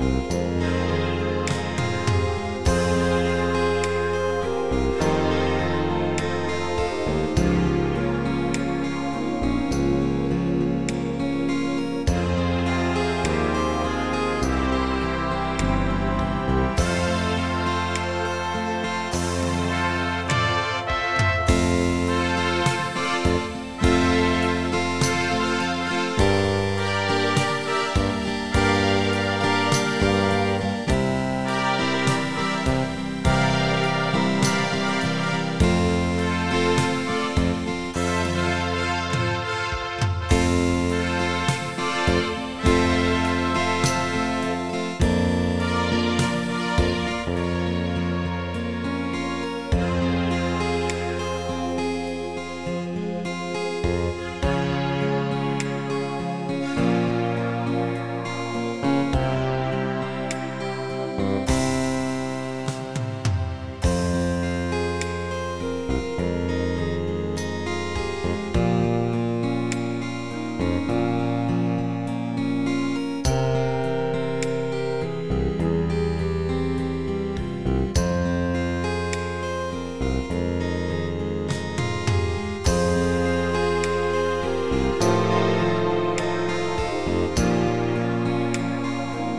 Música